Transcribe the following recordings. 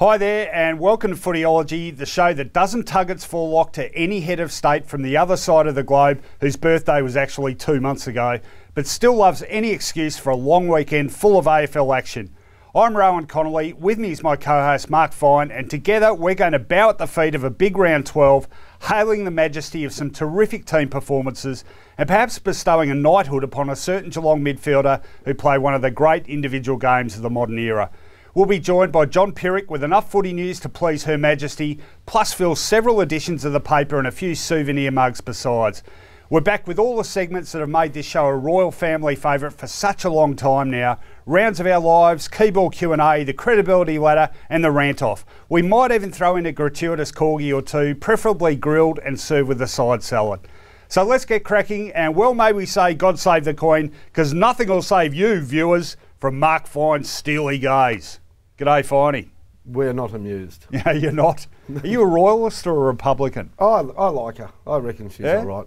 Hi there, and welcome to Footyology, the show that doesn't tug its forelock to any head of state from the other side of the globe whose birthday was actually two months ago, but still loves any excuse for a long weekend full of AFL action. I'm Rohan Connolly, with me is my co host Mark Fine, and together we're going to bow at the feet of a big round 12, hailing the majesty of some terrific team performances, and perhaps bestowing a knighthood upon a certain Geelong midfielder who played one of the great individual games of the modern era. We'll be joined by Jon Pierik with enough footy news to please Her Majesty, plus fill several editions of the paper and a few souvenir mugs besides. We're back with all the segments that have made this show a royal family favourite for such a long time now. Rounds of our lives, Keyball Q&A, the credibility ladder and the rant off. We might even throw in a gratuitous corgi or two, preferably grilled and served with a side salad. So let's get cracking and well may we say God save the Queen because nothing will save you viewers from Mark Fine's steely gaze. G'day, Finey. We're not amused. Yeah, you're not. Are you a royalist or a Republican? Oh, I, I like her. I reckon she's Yeah? all right.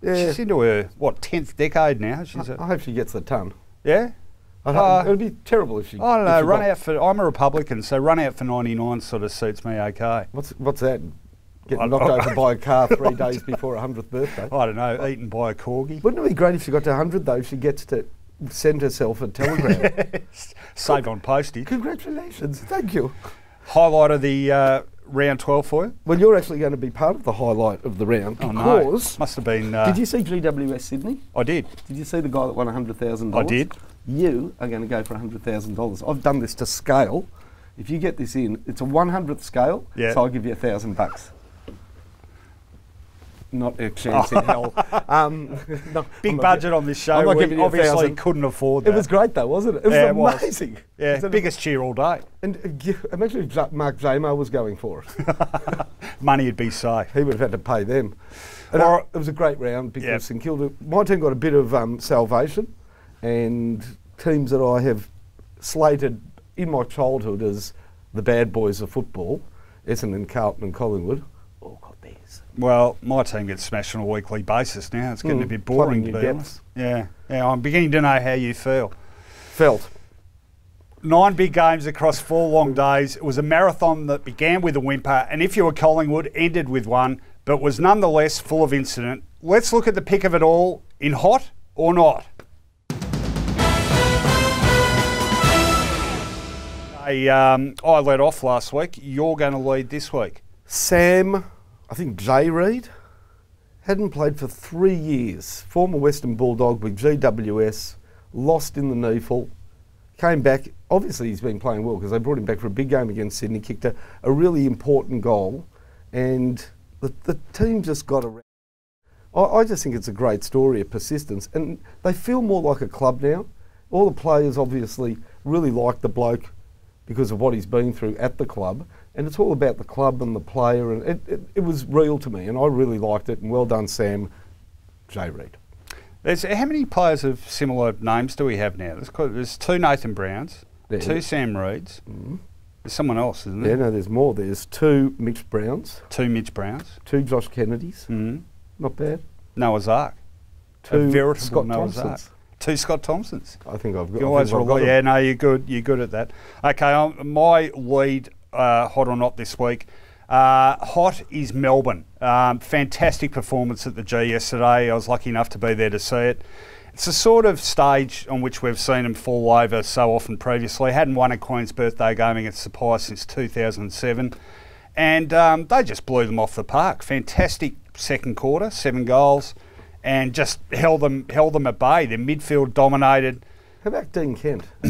Yeah. She's into her what tenth decade now. She's I, a, I hope she gets the ton. yeah. I Uh, it would be terrible if she. I don't know. Run got- out for. I'm a Republican, so run out for 99 sort of suits me okay. What's what's that? I- Getting knocked I- over by a car three days before a hundredth birthday. I don't know. Eaten by a corgi. Wouldn't it be great if she got to hundred though? If she gets to send herself a telegram. Save on postage. Congratulations! Thank you. Highlight of the uh, round 12 for you. Well, you're actually going to be part of the highlight of the round Oh no. because. Must have been. Uh, Did you see GWS Sydney? I did. Did you see the guy that won $100,000? I did. You are going to go for hundred thousand dollars. I've done this to scale. If you get this in, it's a one hundredth scale. Yeah. So I'll give you a thousand bucks. Not a chance in hell. Um, no, Big budget on this show. I'm not we giving you a obviously couldn't afford that. It was great though, wasn't it? It was Yeah, it was. amazing. Yeah, it- biggest cheer all day. And uh, gi- imagine if Mark Jamar was going for it. Money would be safe. He would have had to pay them. And uh, it was a great round because Yep. St Kilda, my team got a bit of um, salvation, and teams that I have slated in my childhood as the bad boys of football, Essendon, Carlton, and Collingwood, all got theirs. Well, my team gets smashed on a weekly basis now. It's getting a Mm, bit boring, to be honest. Yeah, yeah. I'm beginning to know how you feel. Felt. Nine big games across four long days. It was a marathon that began with a whimper, and if you were Collingwood, ended with one, but was nonetheless full of incident. Let's look at the pick of it all in hot or not. I, um, I led off last week. You're going to lead this week. Sam, I think Jay Reid, hadn't played for three years. Former Western Bulldog with GWS, lost in the NEAFL, came back. Obviously, he's been playing well because they brought him back for a big game against Sydney, kicked a, a really important goal, and the, the team just got around. I, I just think it's a great story of persistence, and they feel more like a club now. All the players obviously really like the bloke because of what he's been through at the club, and it's all about the club and the player, and it, it, it was real to me, and I really liked it. And well done, Sam, Jay Reid. There's, how many players of similar names do we have now? There's, quite, there's two Nathan Browns, Yeah. two Sam Reids. Mhm. There's someone else, isn't there? Yeah, there? no, there's more. There's two Mitch Browns, Two Mitch Browns. two Josh Kennedys, Mm. not bad. Noah's Ark. Two Scott Noah's Ark. Two Scott Thompsons. I think I've got. You always rely- yeah, no, you're good. You're good at that. Okay, um, my lead, uh, hot or not this week. Uh, hot is Melbourne. Um, fantastic performance at the G yesterday. I was lucky enough to be there to see it. It's the sort of stage on which we've seen them fall over so often previously. Hadn't won a Queen's birthday game against Pies since 2007. And um, they just blew them off the park. Fantastic second quarter, seven goals, and just held them held them at bay. Their midfield dominated. How about Dean Kent?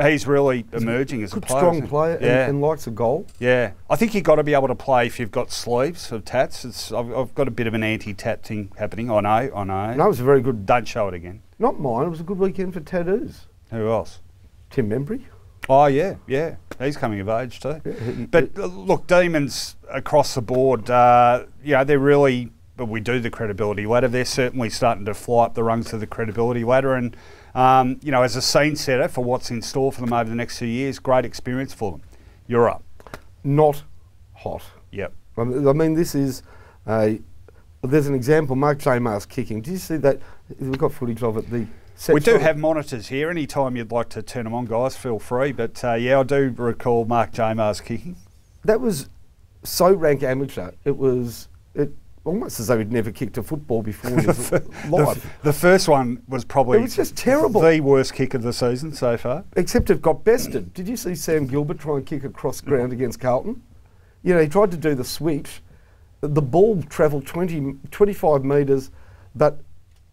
He's really emerging as a Good, player. strong player, and, Yeah, and likes a goal. yeah. I think you've got to be able to play if you've got sleeves of tats. It's, I've, I've got a bit of an anti-tat thing happening. I know, I know. No, it was a very good. Don't show it again. Not mine. It was a good weekend for tattoos. Who else? Tim Membrey. Oh yeah, yeah. He's coming of age too. Yeah, he- But uh, look, demons across the board. Uh, you know, they're really. But we do the credibility ladder. They're certainly starting to fly up the rungs of the credibility ladder, and um, you know, as a scene setter for what's in store for them over the next few years, great experience for them. You're up. not hot. Yep. I mean, this is a. There's an example. Mark Jamar's kicking. Did you see that? We've got footage of it. The we do have monitors here. Anytime you'd like to turn them on, guys, feel free. But uh, yeah, I do recall Mark Jamar's kicking. that was so rank amateur. It was almost as though he'd never kicked a football before in his life. The first one was probably It was just terrible. the worst kick of the season so far. Except it got bested. Did you see Sam Gilbert try and kick across ground against Carlton? You know, he tried to do the switch. The ball travelled 20, 25 metres, but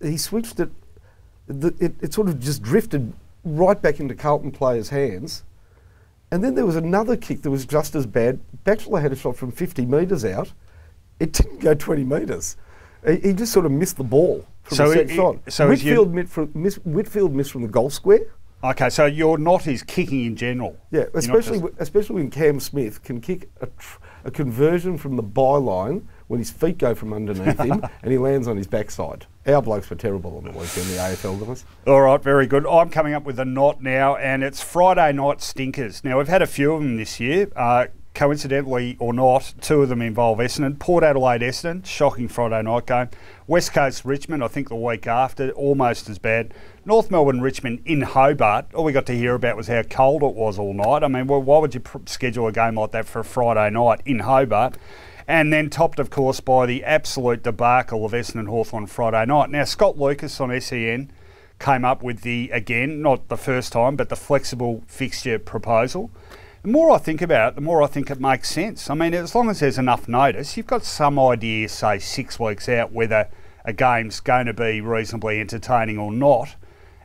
he switched it, the, it. It sort of just drifted right back into Carlton players' hands. And then there was another kick that was just as bad. Batchelor had a shot from 50 metres out. It didn't go 20 metres. He, he just sort of missed the ball from So a set it- shot. so Whitfield, missed from, miss, Whitfield missed from the goal square. Okay, so you're not his kicking in general. Yeah, especially especially when Cam Smith can kick a, tr- a conversion from the byline when his feet go from underneath him and he lands on his backside. Our blokes were terrible on the weekend, the AFL guys. All right, very good. I'm coming up with a knot now, and it's Friday night stinkers. Now, we've had a few of them this year. Uh, coincidentally or not, two of them involve Essendon. Port Adelaide Essendon, shocking Friday night game. West Coast Richmond, I think the week after, almost as bad. North Melbourne Richmond in Hobart. All we got to hear about was how cold it was all night. I mean, well, why would you schedule a game like that for a Friday night in Hobart? And then topped, of course, by the absolute debacle of Essendon Hawthorn Friday night. Now, Scott Lucas on SEN came up with the, again, not the first time, but the flexible fixture proposal. The more I think about it, the more I think it makes sense. I mean, as long as there's enough notice, you've got some idea, say, six weeks out, whether a game's going to be reasonably entertaining or not.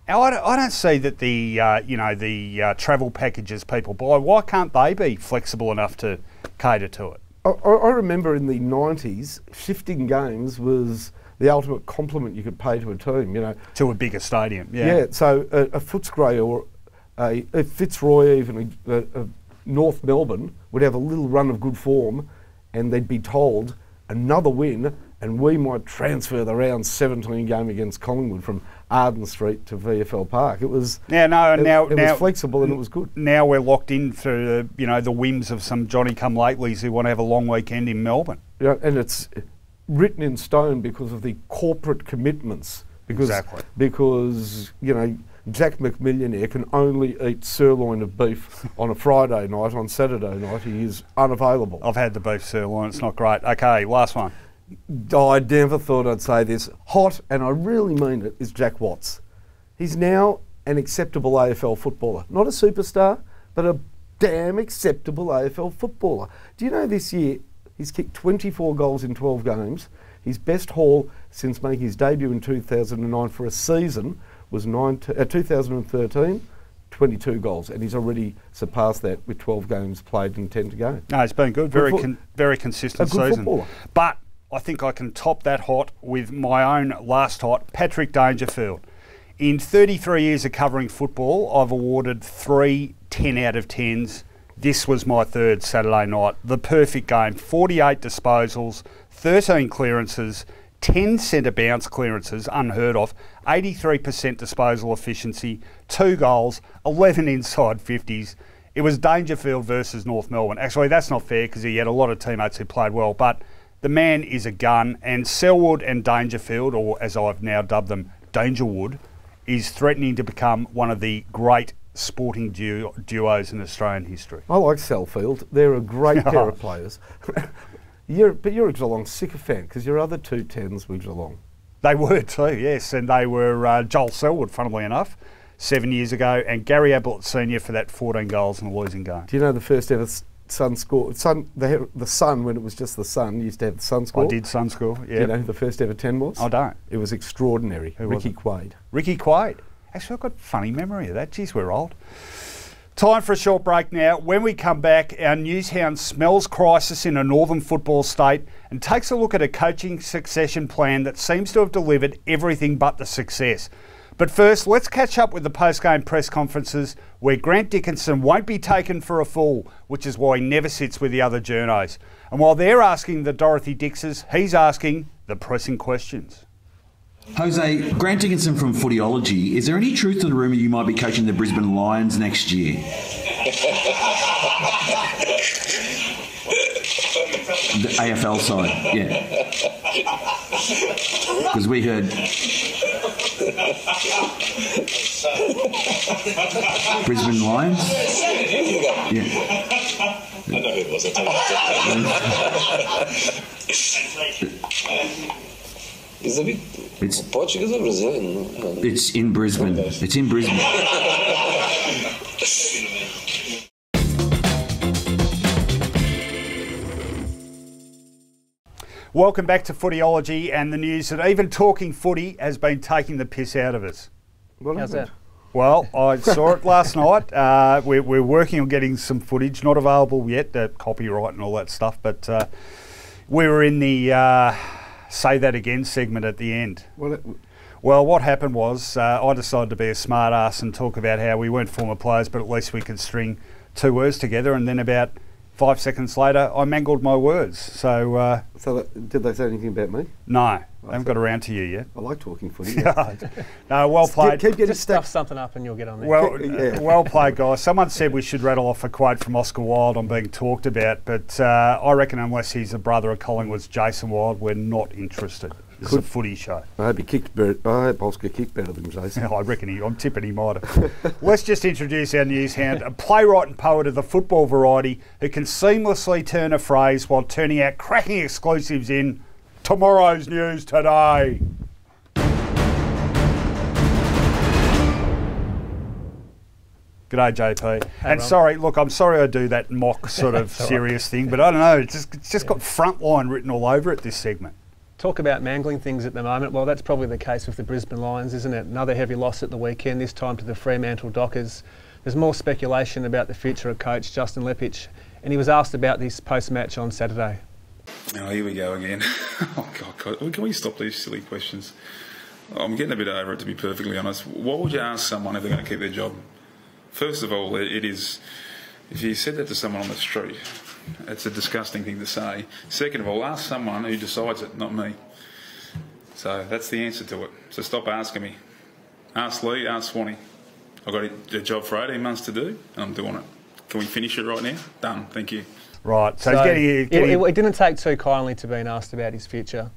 Now, I don't, I don't see that the, uh, you know, the uh, travel packages people buy, why can't they be flexible enough to cater to it? I, I remember in the 90s, shifting games was the ultimate compliment you could pay to a team, you know. To a bigger stadium, yeah. Yeah, so a, a Footscray or a, a Fitzroy, even a, a North Melbourne, would have a little run of good form and they'd be told another win and we might transfer the round 17 game against Collingwood from Arden Street to VFL Park. It was, yeah, no, it, now, it now was flexible and it was good. now we're locked in through the, you know the whims of some Johnny come latelys who want to have a long weekend in Melbourne. Yeah, and it's written in stone because of the corporate commitments. Because, Exactly. Because, you know, Jack McMillionaire can only eat sirloin of beef on a Friday night. On Saturday night, he is unavailable. I've had the beef sirloin; it's not great. Okay, last one. I never thought I'd say this. Hot, and I really mean it, is Jack Watts. He's now an acceptable AFL footballer. Not a superstar, but a damn acceptable AFL footballer. Do you know this year he's kicked 24 goals in 12 games? His best haul since making his debut in 2009 for a season was nine uh, 2013, 22 goals, and he's already surpassed that with 12 games played and 10 to go. No, it's been good. Very, foot- con- very consistent a good season. footballer. But I think I can top that hot with my own last hot, Patrick Dangerfield. In 33 years of covering football, I've awarded three 10 out of 10s. This was my third Saturday night. The perfect game 48 disposals, 13 clearances, 10 centre bounce clearances, unheard of, 83% disposal efficiency, two goals, 11 inside 50s. It was Dangerfield versus North Melbourne. Actually, that's not fair because he had a lot of teammates who played well, but the man is a gun, and Selwood and Dangerfield, or as I've now dubbed them, Dangerwood, is threatening to become one of the great sporting duo- duos in Australian history. I like Selfield. They're a great pair of players. you're, but you're a Geelong sycophant because your other two tens were Geelong. They were too, yes, and they were uh, Joel Selwood, funnily enough, seven years ago, and Gary Ablett Senior for that 14 goals in a losing game. Do you know the first ever Sun score? Sun, the, the Sun, when it was just the Sun, used to have the Sun score. I did Sun School, Do yeah. you know who the first ever 10 was? I don't. It was extraordinary. Who was Ricky it? Quade. Ricky Quade. Actually, I've got a funny memory of that. Geez, we're old. Time for a short break now. When we come back, our Newshound smells crisis in a northern football state and takes a look at a coaching succession plan that seems to have delivered everything but the success. But first, let's catch up with the post-game press conferences where Grant Dickinson won't be taken for a fool, which is why he never sits with the other journos. And while they're asking the Dorothy Dixes, he's asking the pressing questions. Jose, Grant Dickinson from Footyology, is there any truth to the rumour you might be coaching the Brisbane Lions next year? the AFL side, yeah. Because we heard. Brisbane Lions? Yeah. I know who it was. I'll tell you. Is it It's- Portuguese or Brazilian? It's in Brisbane. It's in Brisbane. Welcome back to Footyology and the news that even talking footy has been taking the piss out of us. What How's that? Well, I saw it last night. Uh, we're, we're working on getting some footage, not available yet, uh, copyright and all that stuff, but uh, we were in the uh, Say That Again segment at the end. It- Well, what happened was uh, I decided to be a smart ass and talk about how we weren't former players, but at least we could string two words together. And then about five seconds later, I mangled my words. So, uh, so that, did they say anything about me? no, I haven't got around to you yet. I like talking footy. no, well played. keep getting Just stuff something up and you'll get on there. Well, Yeah. uh, well played, guys. Someone said we should rattle off a quote from Oscar Wilde on being talked about, but uh, I reckon unless he's a brother of Collingwood's Jason Wilde, we're not interested. This is a footy show. I hope he kicked better. I hope Oscar kicked better than Jason. I reckon he, I'm tipping he might have. Let's just introduce our news hound, a playwright and poet of the football variety who can seamlessly turn a phrase while turning out cracking exclusives in tomorrow's news today. G'day, JP. and Ron. sorry, look, I'm sorry I do that mock sort of serious thing, but I don't know. It's just, it's just got frontline written all over it, this segment. Talk about mangling things at the moment. Well, that's probably the case with the Brisbane Lions, isn't it? Another heavy loss at the weekend, this time to the Fremantle Dockers. There's more speculation about the future of coach Justin Leppitsch, and he was asked about this post-match on Saturday. Oh, here we go again. oh, God, God. Can we stop these silly questions? I'm getting a bit over it, to be perfectly honest. What would you ask someone if they're going to keep their job? First of all, it, is, if you said that to someone on the street, it's a disgusting thing to say. Second of all, ask someone who decides it, not me. So that's the answer to it. So stop asking me. Ask Leigh, ask Swanee. I've got a job for 18 months to do, and I'm doing it. Can we finish it right now? Done. Thank you. Right, so, he's So getting, it, it- it didn't take too kindly to being asked about his future,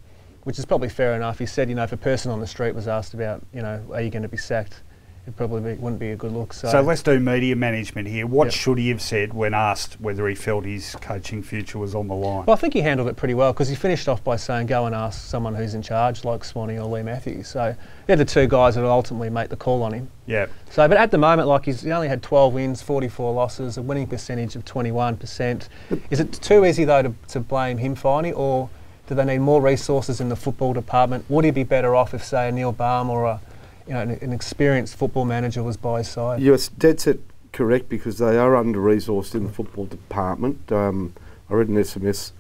which is probably fair enough. He said, you know, if a person on the street was asked about, you know, are you going to be sacked, it probably be, wouldn't be a good look. So, So let's do media management here. What Yep. should he have said when asked whether he felt his coaching future was on the line? Well, I think he handled it pretty well because he finished off by saying, "Go and ask someone who's in charge, like Swanee or Leigh Matthews." So they're the two guys that will ultimately make the call on him. yeah. So, but at the moment, like he's he only had 12 wins, 44 losses, a winning percentage of 21%. Is it too easy though to, to blame him, Finey, or do they need more resources in the football department? Would he be better off if, say, a Neil Balme or a you know an, an experienced football manager was by his side? You're dead set correct because they are under resourced in the football department. Um, I read an SMS,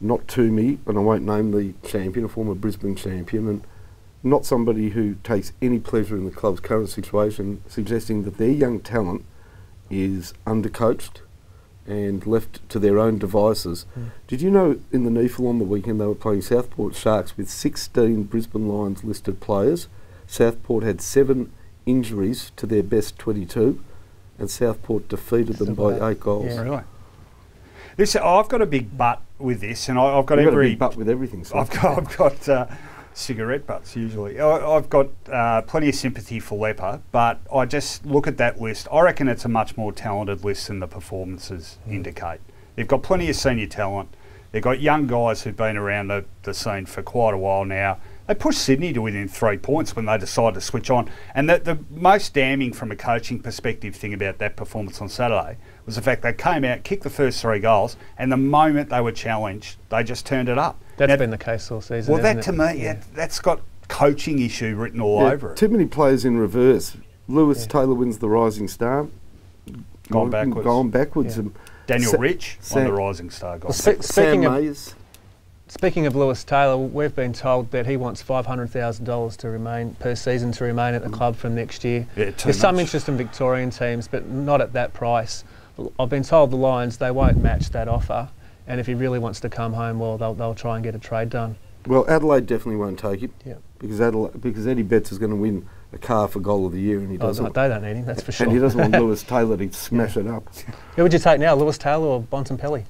not to me, and I won't name the champion, a former Brisbane champion, and not somebody who takes any pleasure in the club's current situation, suggesting that their young talent is undercoached and left to their own devices. Did you know in the NEAFL on the weekend they were playing Southport Sharks with 16 Brisbane Lions listed players? Southport had seven injuries to their best 22, and Southport defeated them by bad. eight goals. Yeah. Really? This, I've got a big butt with this, and I, I've got You've got a every. big butt with everything. So. I've got, I've got uh, cigarette butts usually. I, I've got uh, plenty of sympathy for Leppa, but I just look at that list. I reckon it's a much more talented list than the performances indicate. They've got plenty of senior talent. They've got young guys who've been around the, the scene for quite a while now. They pushed Sydney to within three points when they decided to switch on. And the, the most damning from a coaching perspective thing about that performance on Saturday was the fact they came out, kicked the first three goals, and the moment they were challenged, they just turned it up. That's Now, been the case all season. well, that to it? me, Yeah. that, that's got coaching issue written all Yeah, over it. Too many players in reverse. Lewis Taylor wins the Rising Star. Gone backwards. Gone backwards. Yeah. And Daniel Sa- Rich Sa- on the Rising Star goal. Well, spe- Sam speaking of Mays. Speaking of Lewis Taylor, we've been told that he wants five hundred thousand dollars to remain per season to remain at the club from next year. Yeah, too There's some interest in Victorian teams, but not at that price. I've been told the Lions they won't match that offer, and if he really wants to come home, well, they'll, they'll try and get a trade done. Well, Adelaide definitely won't take it Yeah. because Adelaide, because Eddie Betts is going to win a car for goal of the year, and he Oh, doesn't. Oh, they don't need him, that's for sure. And he doesn't want Lewis Taylor to smash it up. Who would you take now, Lewis Taylor or Bontempelli?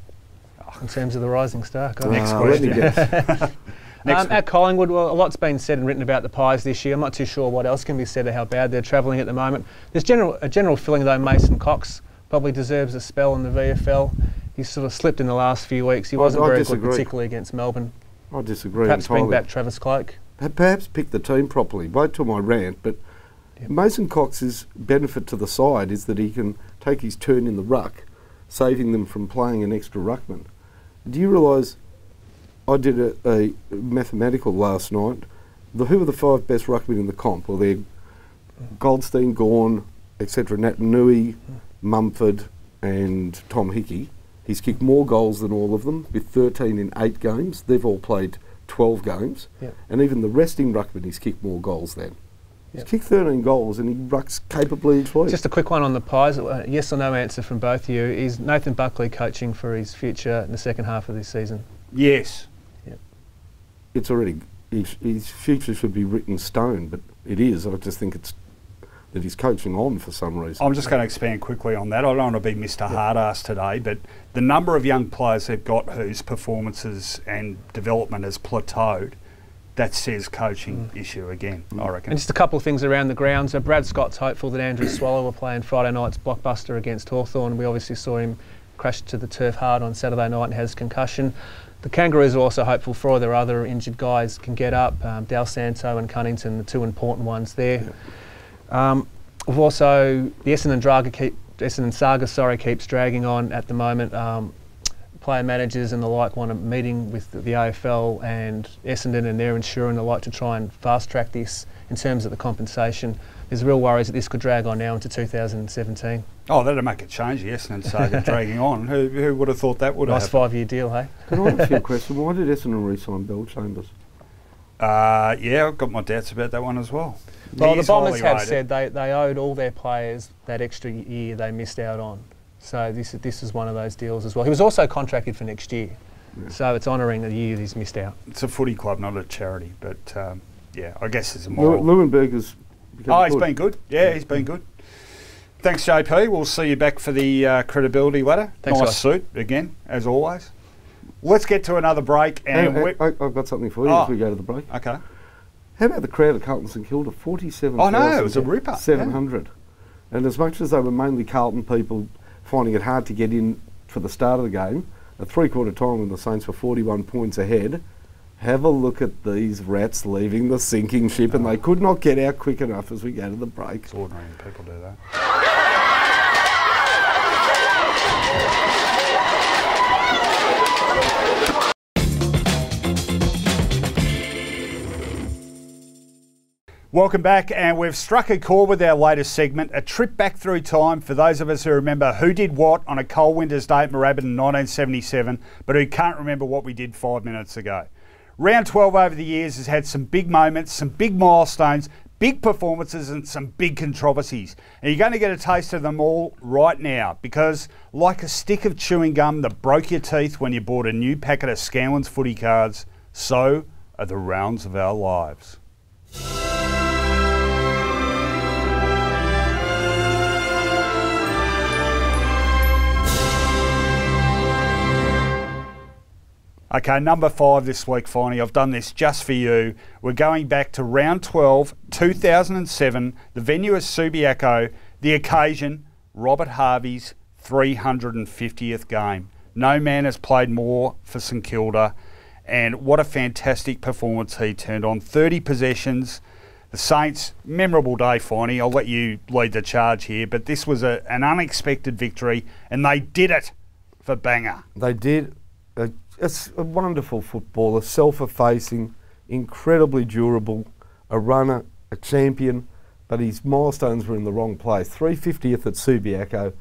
In terms of the rising star, God. Next let me question. guess. Next Um, at Collingwood, well, a lot's been said and written about the Pies this year. I'm not too sure what else can be said of how bad they're travelling at the moment. There's general, a general feeling, though, Mason Cox probably deserves a spell in the VFL. He's sort of slipped in the last few weeks. He wasn't I very disagree. good, particularly against Melbourne. I disagree Perhaps bring back Travis Cloke. Pa- Perhaps pick the team properly. Wait till my rant, but Mason Cox's benefit to the side is that he can take his turn in the ruck, saving them from playing an extra ruckman. Do you realise? I did a, a mathematical last night. The who are the five best ruckmen in the comp? Well, they're Goldstein, Gawn, etc. Naitanui, Mumford, and Tom Hickey. He's kicked more goals than all of them, with 13 in eight games. They've all played 12 games. Yep. And even the resting ruckman, he's kicked more goals than. He's Yep. kicked 13 goals and he rucks capably each week. Just a quick one on the pies. Uh, yes or no answer from both of you. Is Nathan Buckley coaching for his future in the second half of this season? Yes. Yep. it's already, his, his future should be written in stone, but it is. I just think it's that he's coaching on for some reason. I'm just going to expand quickly on that. I don't want to be Mr. Hardass today, but the number of young players they've got whose performances and development has plateaued, that says coaching issue again, I reckon. And just a couple of things around the ground. So Brad Scott's hopeful that Andrew Swallow will play in Friday night's blockbuster against Hawthorn. We obviously saw him crash to the turf hard on Saturday night and has concussion. The Kangaroos are also hopeful for their other injured guys can get up. Um, Dal Santo and Cunnington, the two important ones there. Um, we've also the Essendon Draga keep Essendon saga sorry keeps dragging on at the moment. Um, player managers and the like want a meeting with the, the AFL and Essendon and their insurer and the like to try and fast track this in terms of the compensation. There's real worries that this could drag on now into 2017. oh, that'll make a change, yes, and saga dragging on. Who, who would have thought that would Nice have five year deal, hey? Can I ask you a question? Why did Essendon re-sign Bill Chambers? Uh, yeah, I've got my doubts about that one as well. Well, the He's Bombers have rated. said they, they owed all their players that extra year they missed out on. So this is, this is one of those deals as well. He was also contracted for next year. So it's honouring the year he's missed out. It's a footy club, not a charity, but um, yeah, I guess it's a Lew- moral. Leuenberger's become Oh, he's good. been good. Yeah, he's been good. Thanks, JP. We'll see you back for the uh, credibility ladder. Thanks, nice guys. suit again, as always. Let's get to another break. And hey, we- I, I've got something for you Oh. as we go to the break. okay. How about the crowd at Carlton St Kilda? 47,000. I no, it was a ripper, yeah. 700. And as much as they were mainly Carlton people finding it hard to get in for the start of the game, at three quarter time when the Saints were 41 points ahead, have a look at these rats leaving the sinking ship and they could not get out quick enough as we go to the break. It's ordinary people do that. Welcome back, and we've struck a chord with our latest segment, a trip back through time for those of us who remember who did what on a cold winter's day at Moorabbin in 1977, but who can't remember what we did five minutes ago. Round 12 over the years has had some big moments, some big milestones, big performances, and some big controversies. And you're going to get a taste of them all right now because, like a stick of chewing gum that broke your teeth when you bought a new packet of Scanlens footy cards, so are the rounds of our lives. Okay, number five this week, Finey. I've done this just for you. We're going back to round 12, 2007. The venue is Subiaco. The occasion, Robert Harvey's 350th game. No man has played more for St Kilda, and what a fantastic performance he turned on. 30 possessions. The Saints, memorable day, Finey. I'll let you lead the charge here, but this was a, an unexpected victory, and they did it for Banger. They did. A, it's a wonderful footballer, self-effacing, incredibly durable, a runner, a champion, but his milestones were in the wrong place. 350th at Subiaco,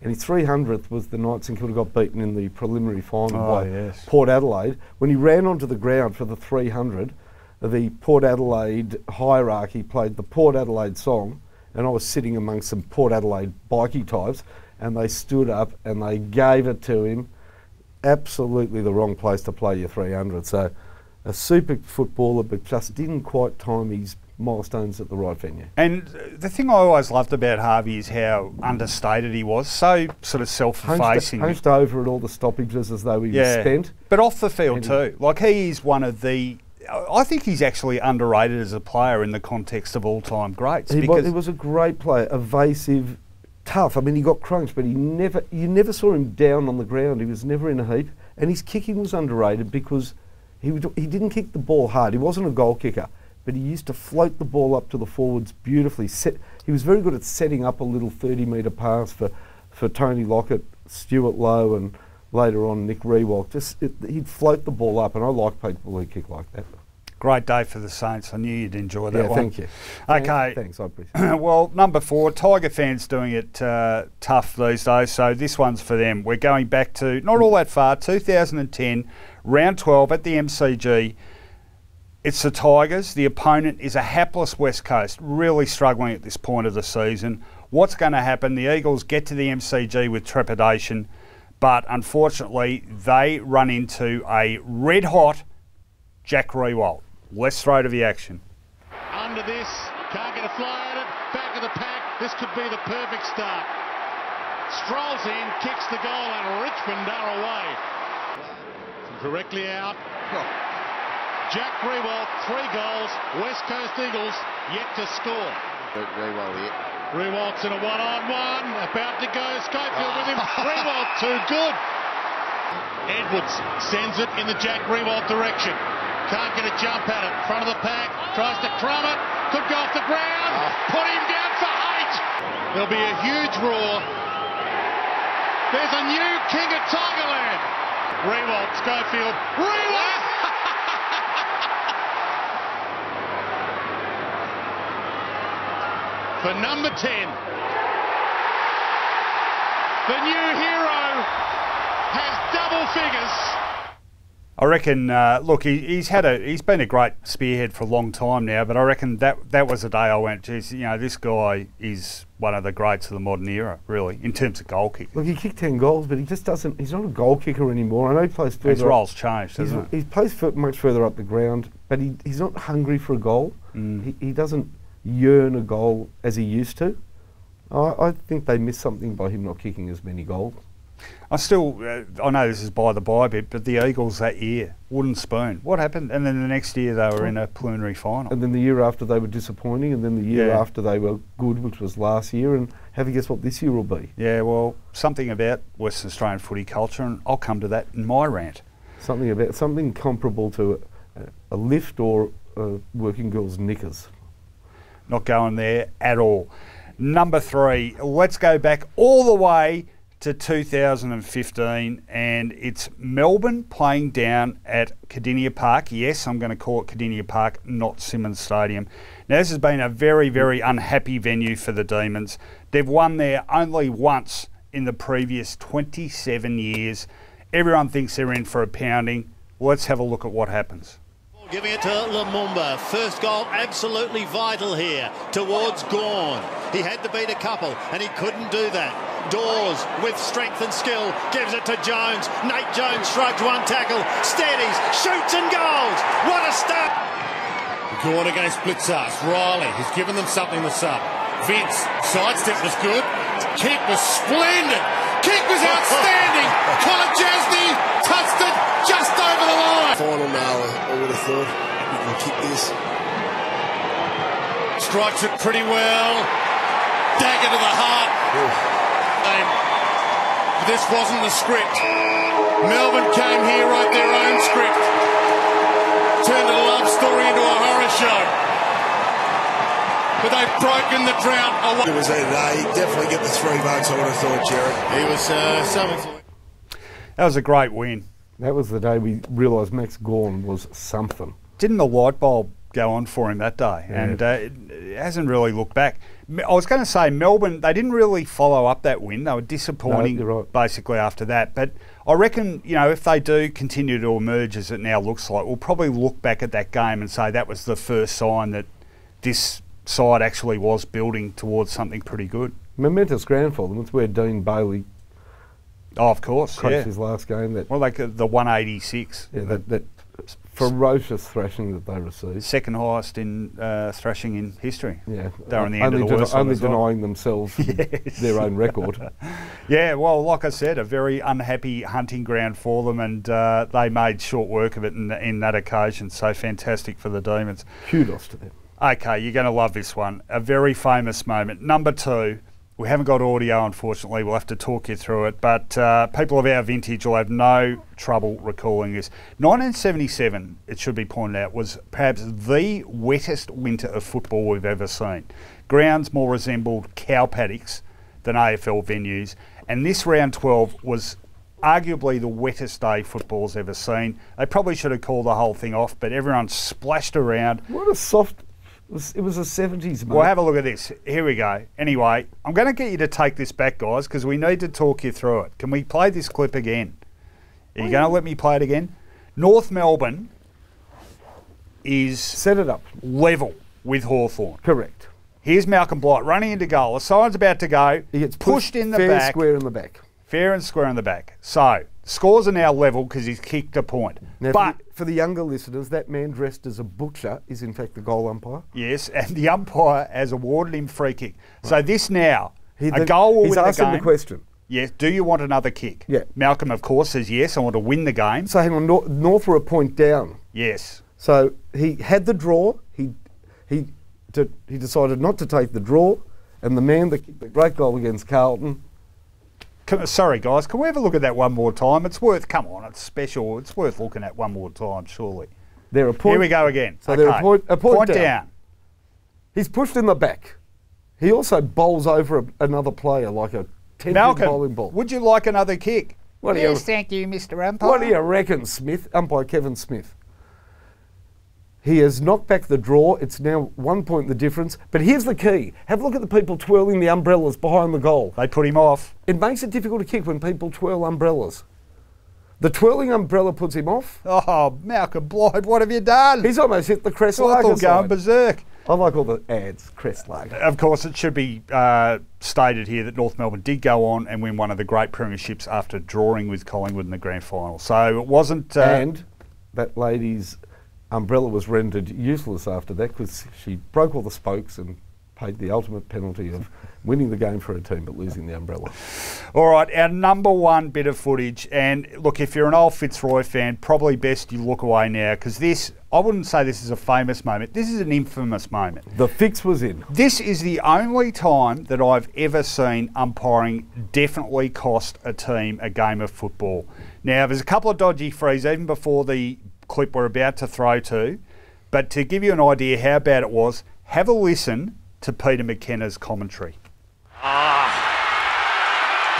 and his 300th was the night St Kilda got beaten in the preliminary final Oh, by yes. Port Adelaide. When he ran onto the ground for the 300, the Port Adelaide hierarchy played the Port Adelaide song, and I was sitting amongst some Port Adelaide bikie types, and they stood up and they gave it to him. Absolutely the wrong place to play your 300. So, a super footballer, but just didn't quite time his milestones at the right venue. And the thing I always loved about Harvey is how understated he was, so sort of self-effacing. hunched over at all the stoppages as though he was spent. But off the field And- too. Like he is one of the. I think he's actually underrated as a player in the context of all-time greats He was, he was a great player, evasive, tough. I mean, he got crunched, but he never, you never saw him down on the ground. He was never in a heap. And his kicking was underrated because he, would, he didn't kick the ball hard. He wasn't a goal kicker, but he used to float the ball up to the forwards beautifully. Set, he was very good at setting up a little 30 metre pass for, for Tony Lockett, Stewart Loewe, and later on Nick Riewoldt. Just it, he'd float the ball up, and I like people who kick like that. Great day for the Saints. I knew you'd enjoy that yeah, one. thank you. Okay. Thanks, I appreciate it. well, number four, Tiger fans doing it uh, tough these days, so this one's for them. We're going back to not all that far, 2010, round 12 at the MCG. It's the Tigers. The opponent is a hapless West Coast, really struggling at this point of the season. What's going to happen? The Eagles get to the MCG with trepidation, but unfortunately, they run into a red hot Jack Riewoldt. Let's throw to the action. Under this, can't get a fly at it. Back of the pack. This could be the perfect start. Strolls in, kicks the goal, and Richmond are away. Correctly out. Jack Riewoldt, three goals. West Coast Eagles yet to score. Riewoldt here. Riewoldt's in a one-on-one. About to go. Schofield with him. Riewoldt too good. Edwards sends it in the Jack Riewoldt direction. Can't get a jump at it. Front of the pack. Tries to crumb it. Could go off the ground. Ah. Put him down for eight. There'll be a huge roar. There's a new king of Tigerland. Riewoldt, Schofield. Riewoldt! for number 10. The new hero has double figures. I reckon. Uh, look, he, he's had a he's been a great spearhead for a long time now, but I reckon that that was the day I went. Geez, you know, this guy is one of the greats of the modern era, really, in terms of goal kick. Look, he kicked 10 goals, but he just doesn't, he's not a goal kicker anymore. I know he plays further His up- role's changed, He's, hasn't it? he plays much further up the ground, but he, he's not hungry for a goal. Mm. He, he doesn't yearn a goal as he used to. I, I think they missed something by him not kicking as many goals. I still, uh, I know this is by the by bit, but the Eagles that year, wooden spoon. What happened? And then the next year they were in a preliminary final. And then the year after they were disappointing, and then the year Yeah. after they were good, which was last year. And have a guess what this year will be? Yeah, well, something about Western Australian footy culture, and I'll come to that in my rant. Something about something comparable to a, a lift or uh, working girls' knickers. Not going there at all. Number three, let's go back all the way to 2015, and it's Melbourne playing down at Cardinia Park. Yes, I'm going to call it Cardinia Park, not Simonds Stadium. Now, this has been a very, very unhappy venue for the Demons. They've won there only once in the previous 27 years. Everyone thinks they're in for a pounding. Let's have a look at what happens. Giving it to Lumumba. First goal absolutely vital here towards Gawn. He had to beat a couple and he couldn't do that. Dawes with strength and skill gives it to Jones. Nate Jones shrugs one tackle, steadies, shoots and goals. What a start! Gawn against Blicavs. Riley has given them something to sub. Vince, sidestep was good. Kick was splendid. Kick was outstanding. Colin Jasny touched it just over the line. Final nail, I would have thought. We can kick this. Strikes it pretty well. Dagger to the heart. This wasn't the script. Melbourne came here, wrote their own script. Turned a love story into a horror show. But they've broken the drought. It was either day. He'd definitely get the three votes, I would have thought, Jared. He was uh, summoned. That was a great win. That was the day we realised Max Gawn was something. didn't the light bulb go on for him that day? Yeah. And uh, it, it hasn't really looked back. I was going to say Melbourne, they didn't really follow up that win. They were disappointing you're right. basically after that. But I reckon, you know, if they do continue to emerge as it now looks like, we'll probably look back at that game and say that was the first sign that this side actually was building towards something pretty good. Momentous ground for them. It's where Dean Bailey Oh, of course. Yeah. his last game. That Well, like uh, the 186. yeah, that, that ferocious thrashing that they received. Second highest in uh, thrashing in history. Yeah, They were on the end only of the worst only as well. denying themselves their own record. Yeah, well, like I said, a very unhappy hunting ground for them, and uh, they made short work of it in, in that occasion. So fantastic for the Demons. Kudos to them. Okay, you're going to love this one. A very famous moment. Number two, We haven't got audio, unfortunately. We'll have to talk you through it. But uh, people of our vintage will have no trouble recalling this. 1977, it should be pointed out, was perhaps the wettest winter of football we've ever seen. Grounds more resembled cow paddocks than AFL venues. And this round 12 was arguably the wettest day football's ever seen. They probably should have called the whole thing off, but everyone splashed around. What a soft. It was, it was the 70s, mate. Well, have a look at this. Here we go. Anyway, I'm going to get you to take this back, guys, because we need to talk you through it. Can we play this clip again? Are you going to let me play it again? North Melbourne is Set it up. level with Hawthorn. Correct. Here's Malcolm Blight running into goal. The side's about to go. He gets pushed, in the fair back. square in the back. Fair and square in the back. So, scores are now level because he's kicked a point. Now, but, for, the, for the younger listeners, that man dressed as a butcher is in fact the goal umpire. yes, and the umpire has awarded him free kick. So, this now, He- a goal will he's win the game. the question. Yes. Do you want another kick? Yeah. Malcolm, of course, says yes. I want to win the game. So hang on, Nor- North were a point down. Yes. So he had the draw. He he he decided not to take the draw, and the man that kicked the great goal against Carlton. Can, sorry, guys. Can we have a look at that one more time? It's worth. Come on, it's special. It's worth looking at one more time, surely. They're a point. Here we go again. So they're a Okay. point- a point down. down. He's pushed in the back. He also bowls over a, another player like a ten Malcolm, bowling ball. would you like another kick? What do you- yes, thank you, Mr. Umpire. What do you reckon, Smith? Umpire Kevin Smith. He has knocked back the draw. It's now one point the difference. But here's the key: have a look at the people twirling the umbrellas behind the goal. They put him off. It makes it difficult to kick when people twirl umbrellas. The twirling umbrella puts him off. Oh, Malcolm Blight, what have you done? He's almost hit the crest thought going side. berserk. I like all the ads, crest lager. Of course, it should be uh, stated here that North Melbourne did go on and win one of the great premierships after drawing with Collingwood in the grand final. So it wasn't. Uh, and that lady's umbrella was rendered useless after that because she broke all the spokes and paid the ultimate penalty of winning the game for her team but losing the umbrella. All right, our number one bit of footage, and look, if you're an old Fitzroy fan, probably best you look away now because this, I wouldn't say this is a famous moment. This is an infamous moment. The fix was in. This is the only time that I've ever seen umpiring definitely cost a team a game of football. Now, there's a couple of dodgy frees even before the clip we're about to throw to, but to give you an idea how bad it was, have a listen to Peter McKenna's commentary. Ah.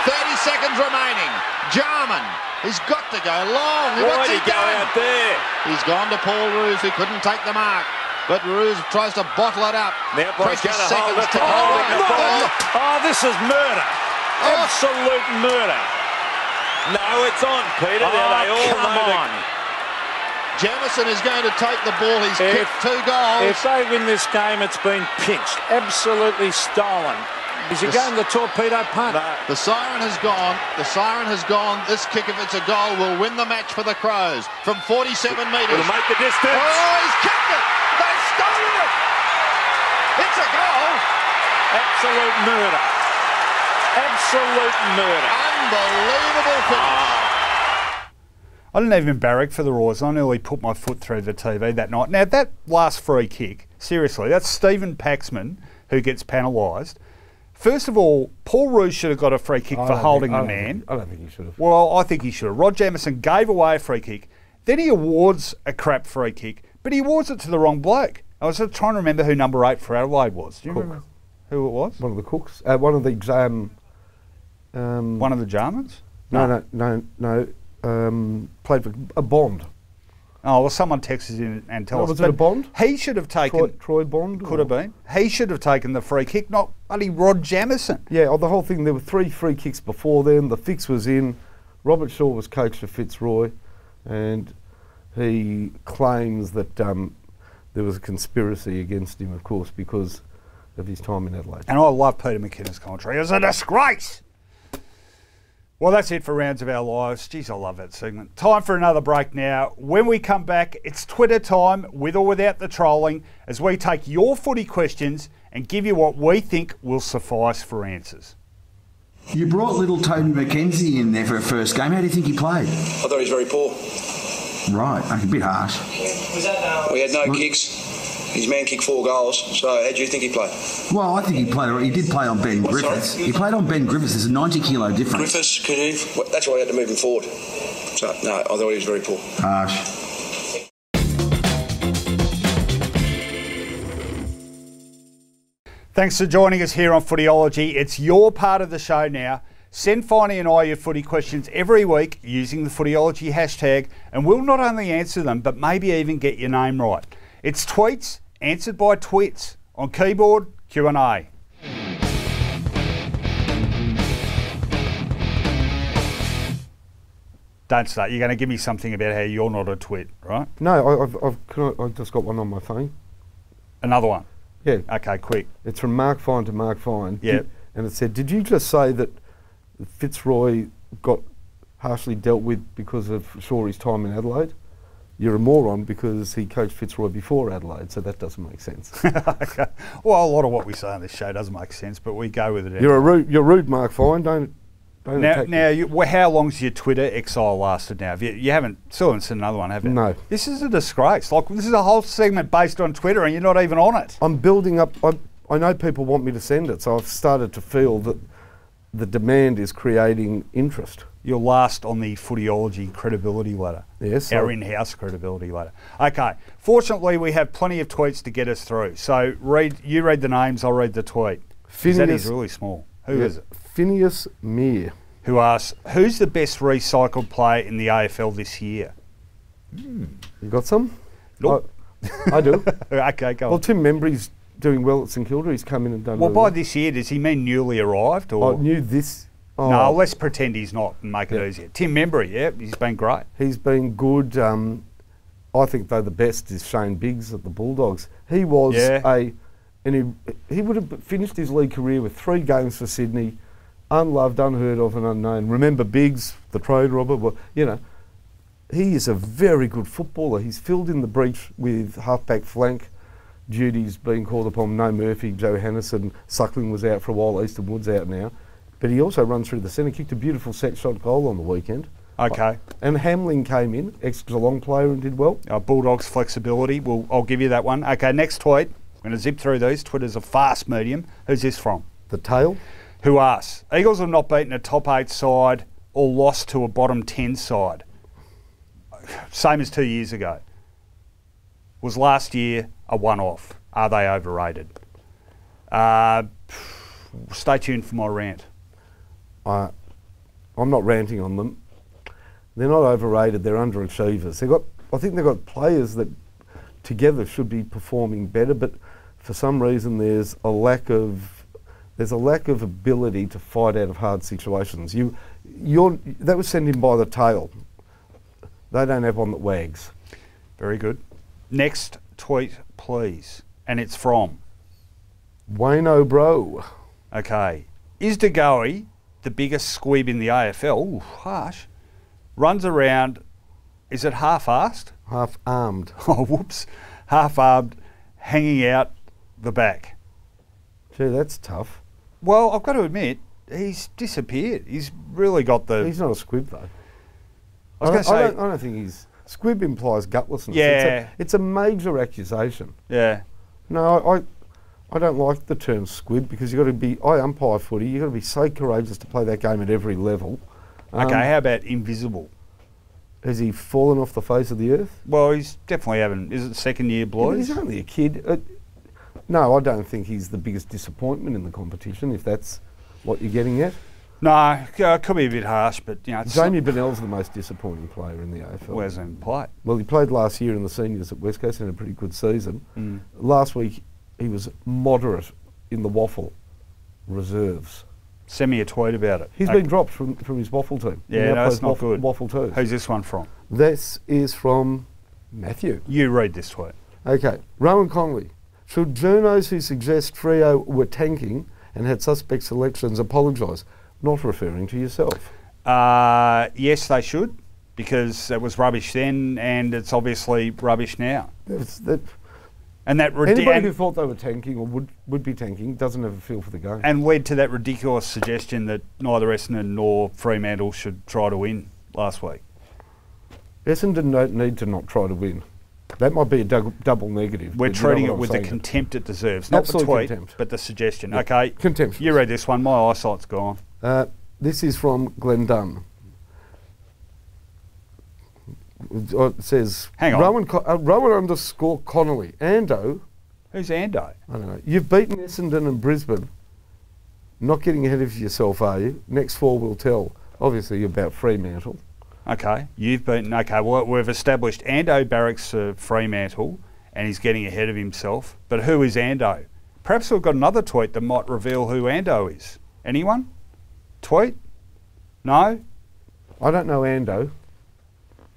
30 seconds remaining. Jarman, he's got to go long. Why What's he he go done? out there? He's gone to Paul Roos, who couldn't take the mark. But Roos tries to bottle it up. Now Blake's Precious going to hold it. to Oh, hold no, the no, ball. no. oh, this is murder. Oh. Absolute murder. No, it's on, Peter. now Oh, they all come know the- on. Jemison is going to take the ball. He's If- kicked two goals. If they win this game, it's been pinched. Absolutely stolen. Is he This- going the torpedo punt? The siren has gone. The siren has gone. This kick, if it's a goal, will win the match for the Crows from 47 metres. It'll make the distance. Oh, he's kicked it! They've stolen it! It's a goal! Absolute murder. Absolute murder. Unbelievable finish. Ah. I didn't even barrack for the Royals. I nearly put my foot through the TV that night. Now, that last free kick, seriously, that's Stephen Paxman who gets penalised. First of all, Paul Roos should have got a free kick I for holding think- the man. think- I don't think he should have. Well, I think he should have. Rod Jameson gave away a free kick. Then he awards a crap free kick, but he awards it to the wrong bloke. I was trying to remember who number eight for Adelaide was. Do you Cook. remember who it was? One of the cooks. Uh, one of the um, um, One of the Germans? no, no, no, no. Um, played for a Bond. Oh, well, someone texts in and tells No, us. was it a Bond? He should have taken. Troy, Troy Bond. Could or- have been. He should have taken the free kick, not only Rod Jameson. Yeah, oh, the whole thing. There were three free kicks before then. The fix was in. Robert Shaw was coach for Fitzroy, and he claims that um, there was a conspiracy against him, of course, because of his time in Adelaide. And I love Peter McKenna commentary. It was a disgrace. Well, that's it for Rounds of Our Lives. Geez, I love that segment. Time for another break now. When we come back, it's Twitter time, with or without the trolling, as we take your footy questions and give you what we think will suffice for answers. You brought little Toby McKenzie in there for a first game. How do you think he played? I thought he was very poor. Right, okay, a bit harsh. Uh, we had no kicks. His man kicked four goals. So how do you think he played? Well, I think he played. He did play on Ben What, sorry? Griffiths. He played on Ben Griffiths. There's a 90 kilo difference. Griffiths, could he, well, that's why he had to move him forward. So no, I thought he was very poor. Harsh. Thanks for joining us here on Footyology. It's your part of the show now. Send Finey and I your footy questions every week using the Footyology hashtag, and we'll not only answer them, but maybe even get your name right. It's tweets answered by twits on keyboard Q and A. Don't start. You're going to give me something about how you're not a twit, right? No, I, I've, I've, I've just got one on my phone. Another one. Yeah. Okay, quick. It's from Mark Fine to Mark Fine. Yeah. And it said, Did you just say that Fitzroy got harshly dealt with because of Shawry's time in Adelaide? You're a moron because he coached Fitzroy before Adelaide, so that doesn't make sense. okay. Well, a lot of what we say on this show doesn't make sense, but we go with it. Anyway. you're a rude, you're rude, Mark Fine. Don't don't Now, now you, well, how long's your Twitter exile lasted now? You, you haven't, still haven't seen another one, have you? No. This is a disgrace. Like, this is a whole segment based on Twitter and you're not even on it. I'm building up. I, I know people want me to send it, so I've started to feel that the demand is creating interest. You're last on the Footyology credibility ladder. Yes, Our in-house credibility ladder. Okay. Fortunately, we have plenty of tweets to get us through. So read, you read the names, I'll read the tweet. 'Cause That is Phineas- really small. Who is Yeah, it? Phineas Meir. Who asks, who's the best recycled player in the AFL this year? You got some? Nope. I, I do. okay, go Well, on. Tim Membrey's doing well at St Kilda. He's come in and done Well, really by this year, does he mean newly arrived or? I knew this. Oh, No, let's pretend he's not and make it Yeah. easier. Tim Membrey, yeah, he's been great. He's been good. Um, I think though the best is Shane Biggs at the Bulldogs. He was Yeah. a, and he, he would have finished his league career with three games for Sydney, unloved, unheard of, and unknown. Remember Biggs, the trade robber? Well, you know, he is a very good footballer. He's filled in the breach with halfback flank duties being called upon. No Murphy, Johannisen, Suckling was out for a while. Easton Wood's out now, but he also runs through the centre. Kicked a beautiful set shot goal on the weekend. Okay. And Hamling came in, ex Geelong player, and did well. Uh, Bulldogs flexibility. Well, I'll give you that one. Okay, next tweet. I'm going to zip through these. Twitter's a fast medium. Who's this from? The tail. Who asks? Eagles have not beaten a top eight side or lost to a bottom ten side. Same as two years ago. Was last year a one-off? Are they overrated? Uh, stay tuned for my rant. I, I'm not ranting on them. They're not overrated. They're underachievers. They got. I think they've got players that together should be performing better, but for some reason there's a lack of there's a lack of ability to fight out of hard situations. You, you're that was sent in by the tail. They don't have one that wags. Very good. Next tweet, please. And it's from. Wayne O'Bro. Okay. Is DeGoey the biggest squib in the AFL? Ooh, harsh. Runs around. Is it half-assed? Half armed. Oh, whoops. Half-armed, hanging out the back. Gee, that's tough. Well, I've got to admit, he's disappeared. He's really got the. He's not a squib though. I was I, going to don't, I, say. don't, I don't think he's squib implies gutlessness. It's Yeah. a, it's a major accusation. Yeah. No, I, I don't like the term squib because you've got to be. I umpire footy. You've got to be so courageous to play that game at every level. Um, Okay, how about invisible? Has he fallen off the face of the earth? Well, he's definitely having. Is it second year Yeah, he's only a kid. Uh, no, I don't think he's the biggest disappointment in the competition. If that's what you're getting at, No, uh, could be a bit harsh, but you know, Jamie Bennell's the most disappointing player in the AFL. Well, hasn't played. Well, he played last year in the seniors at West Coast and had a pretty good season. Mm. Last week, he was moderate in the waffle reserves. Send me a tweet about it. He's Okay. been dropped from, from his waffle team. Yeah, no, that's not waffle, good. Waffle twos. Who's this one from? This is from Matthew. You read this tweet. Okay, Rohan Connolly. Should journos who suggest Freo were tanking and had suspect selections apologise? Not referring to yourself. Uh, yes, they should, because it was rubbish then, and it's obviously rubbish now. That's, that, And that ridi- anybody and, who thought they were tanking or would, would be tanking doesn't have a feel for the game. and led to that ridiculous suggestion that neither Essendon nor Fremantle should try to win last week. Essendon don't need to not try to win. That might be a dou- double negative. We're but you know treating it with the contempt it deserves. Not Absolute the tweet, contempt. but the suggestion. Yeah. Okay. Contempt. You read this one. My eyesight's gone. Uh, this is from Glenn Dunn. Uh, It says, Hang on. Rohan, uh, Rohan underscore Connolly. Ando, Who's Ando? I don't know. You've beaten Essendon and Brisbane. Not getting ahead of yourself, are you? Next four will tell. Obviously, you're about Fremantle. Okay. You've beaten. Okay. Well, we've established Ando barracks for Fremantle, and he's getting ahead of himself. But who is Ando? Perhaps we've got another tweet that might reveal who Ando is. Anyone? Tweet? No. I don't know Ando,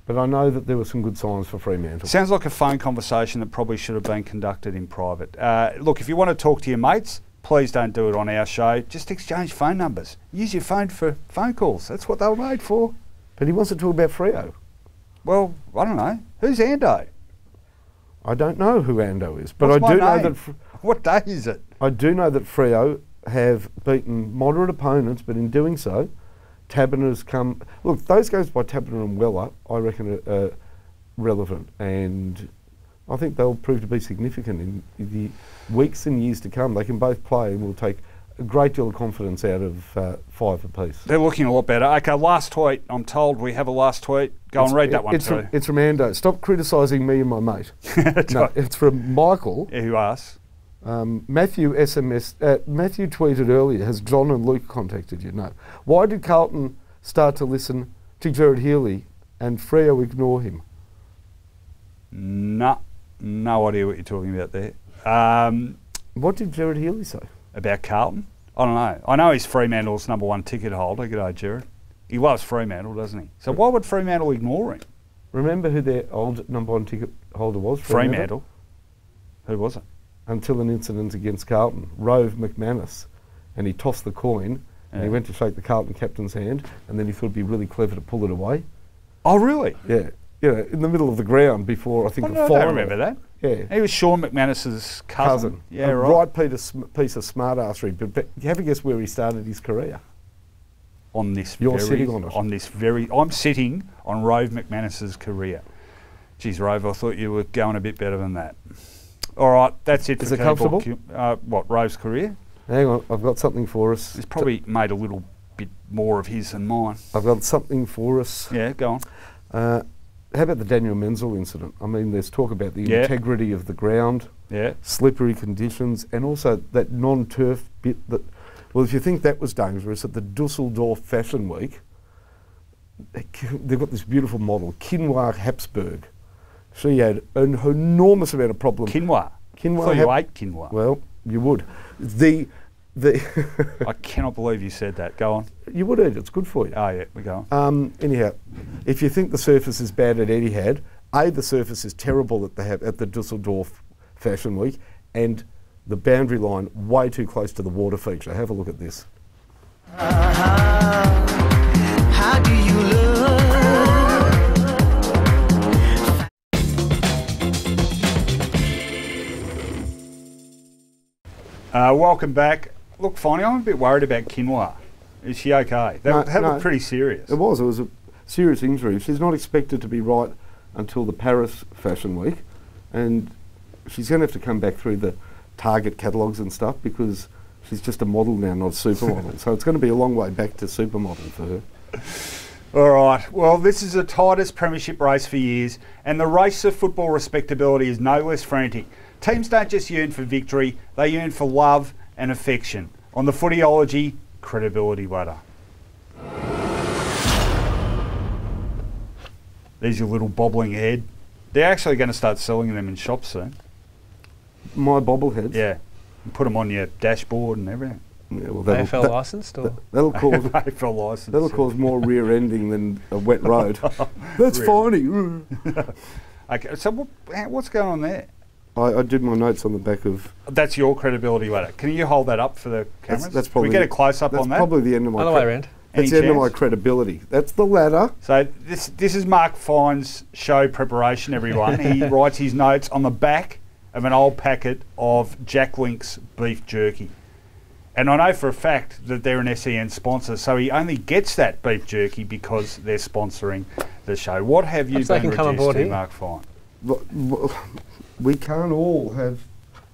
but I know that there were some good signs for Fremantle. Sounds like a phone conversation that probably should have been conducted in private. Uh, look, if you want to talk to your mates, please don't do it on our show. Just exchange phone numbers. Use your phone for phone calls. That's what they were made for. But he wants to talk about Freo. Well, I don't know. Who's Ando? I don't know who Ando is, but What's I do know that Fr- What day is it? I do know that Freo have beaten moderate opponents, but in doing so, Taberner's come. Look, those games by Taberner and Weller, I reckon, are uh, relevant, and I think they'll prove to be significant in, in the weeks and years to come. They can both play, and will take a great deal of confidence out of uh, five apiece. They're looking a lot better. Okay, last tweet. I'm told we have a last tweet. Go It's- and read that one it's too. From, it's from Ando. Stop criticising me and my mate. no, it's from Michael. Yeah, who asks? Um, Matthew SMS. Uh, Matthew tweeted earlier. Has John and Luke contacted you? No. Why did Carlton start to listen to Jared Healy and Freo ignore him? No, no idea what you're talking about there. Um, What did Jared Healy say? about Carlton? I don't know. I know he's Fremantle's number one ticket holder. Good day, Jared. He loves Fremantle, doesn't he? So why would Fremantle ignore him? Remember who their old number one ticket holder was? Fremantle. Who was it? Until an incident against Carlton, Rove McManus, and he tossed the coin, and he went to shake the Carlton captain's hand, and then he thought it'd be really clever to pull it away. Oh, really? Yeah, you know, in the middle of the ground before I think oh, I the don't final. remember that. Yeah. He was Shaun McManus's cousin. cousin. Yeah, a right. right sm- piece of smart smartassery. But, but you have a guess where he started his career? On this, You're very, sitting on it. On this very, I'm sitting on Rove McManus's career. Geez, Rove, I thought you were going a bit better than that. All right, that's it Is for it comfortable? Uh, what Rove's career? Hang on, I've got something for us. He's probably made a little bit more of his than mine. I've got something for us. Yeah, go on. Uh, how about the Daniel Menzel incident? I mean, there's talk about the Yeah. integrity of the ground, Yeah. slippery conditions, and also that non-turf bit that. Well, if you think that was dangerous at the Dusseldorf Fashion Week, they've got this beautiful model, Kinwa Habsburg. She had an enormous amount of problems. Quinoa. Quinoa I thought you ate quinoa. Well, you would. The the I cannot believe you said that. Go on. you would eat it. It's good for you. Oh, yeah, we go on. Um, anyhow, if you think the surface is bad at Etihad, a the surface is terrible at the ha- at the Dusseldorf Fashion Week, and the boundary line way too close to the water feature. Have a look at this. How do Uh, welcome back. Look, Finey, I'm a bit worried about Quinoa. Is she okay? That, No, that no. looked pretty serious. It was. It was a serious injury. She's not expected to be right until the Paris Fashion Week, and she's going to have to come back through the Target catalogues and stuff because she's just a model now, not a supermodel. so it's going to be a long way back to supermodel for her. All right. Well, this is the tightest premiership race for years, and the race of football respectability is no less frantic. Teams don't just yearn for victory; they yearn for love and affection. On the Footyology Credibility Ladder. There's your little bobbling head. They're actually going to start selling them in shops soon. My bobbleheads. Yeah. And put them on your dashboard and everything. Yeah, well, that'll- AFL that- licensed or? That'll cause AFL license. that'll cause more rear ending than a wet road. That's Rear- funny. Okay, so what, what's going on there? I, I did my notes on the back of. That's your credibility ladder. Can you hold that up for the cameras? That's, that's Can probably we get a close up on that? probably the end of my. Other way around. That's Any the end of my credibility. That's the ladder. So this this is Mark Fine's show preparation. Everyone, he writes his notes on the back of an old packet of Jack Link's beef jerky, and I know for a fact that they're an SEN sponsor. So he only gets that beef jerky because they're sponsoring the show. What have you Perhaps been can reduced to, here. Mark Fine? We can't all have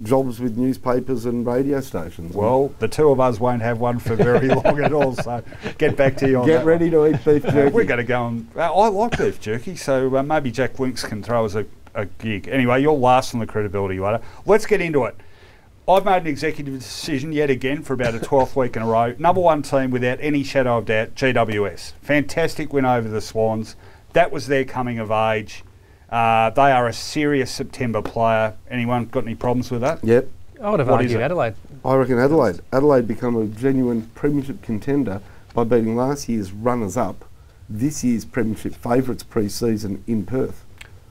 jobs with newspapers and radio stations. Well, the two of us won't have one for very long at all. So get back to you on get ready to eat beef one. jerky. We're going to go and. Uh, I like beef jerky, so uh, maybe Jack Links can throw us a, a gig. Anyway, you're last on the credibility ladder. Let's get into it. I've made an executive decision yet again for about a 12th week in a row. Number one team without any shadow of doubt, GWS. Fantastic win over the Swans. That was their coming of age. Uh, they are a serious September player. Anyone got any problems with that? Yep. I would have What is argued? Adelaide. I reckon Adelaide. Adelaide become a genuine premiership contender by beating last year's runners-up, this year's premiership favourites pre-season in Perth.